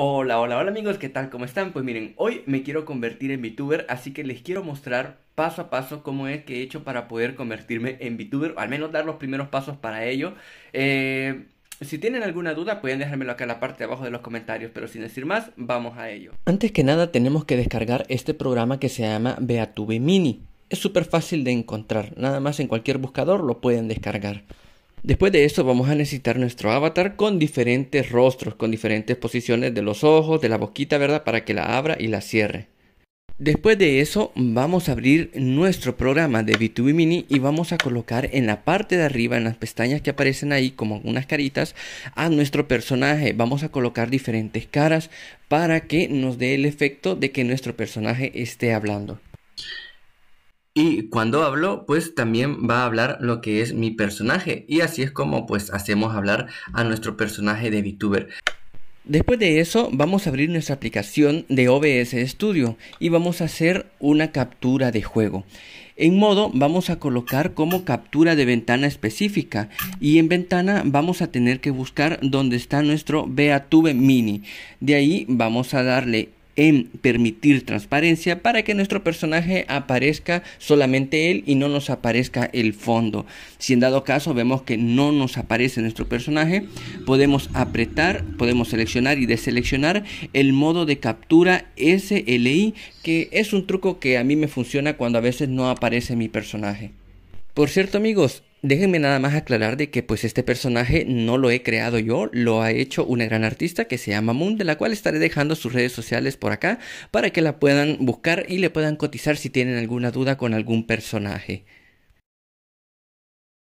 Hola, hola, hola amigos, ¿qué tal? ¿Cómo están? Pues miren, hoy me quiero convertir en VTuber, así que les quiero mostrar paso a paso cómo es que he hecho para poder convertirme en VTuber, o al menos dar los primeros pasos para ello. Eh, si tienen alguna duda pueden dejármelo acá en la parte de abajo de los comentarios, pero sin decir más, vamos a ello. Antes que nada tenemos que descargar este programa que se llama Beatube Mini. Es súper fácil de encontrar, nada más en cualquier buscador lo pueden descargar. Después de eso vamos a necesitar nuestro avatar con diferentes rostros, con diferentes posiciones de los ojos, de la boquita, ¿verdad? Para que la abra y la cierre. Después de eso vamos a abrir nuestro programa de VTube Mini y vamos a colocar en la parte de arriba, en las pestañas que aparecen ahí como unas caritas, a nuestro personaje. Vamos a colocar diferentes caras para que nos dé el efecto de que nuestro personaje esté hablando. Y cuando hablo, pues también va a hablar lo que es mi personaje. Y así es como pues hacemos hablar a nuestro personaje de VTuber. Después de eso vamos a abrir nuestra aplicación de OBS Studio y vamos a hacer una captura de juego. En modo vamos a colocar como captura de ventana específica y en ventana vamos a tener que buscar donde está nuestro Beatube Mini. De ahí vamos a darle en permitir transparencia para que nuestro personaje aparezca solamente él y no nos aparezca el fondo. Si en dado caso vemos que no nos aparece nuestro personaje, podemos apretar, podemos seleccionar y deseleccionar el modo de captura SLI, que es un truco que a mí me funciona cuando a veces no aparece mi personaje. Por cierto amigos, Déjenme nada más aclarar de que pues este personaje no lo he creado yo, lo ha hecho una gran artista que se llama Moon, de la cual estaré dejando sus redes sociales por acá para que la puedan buscar y le puedan cotizar si tienen alguna duda con algún personaje.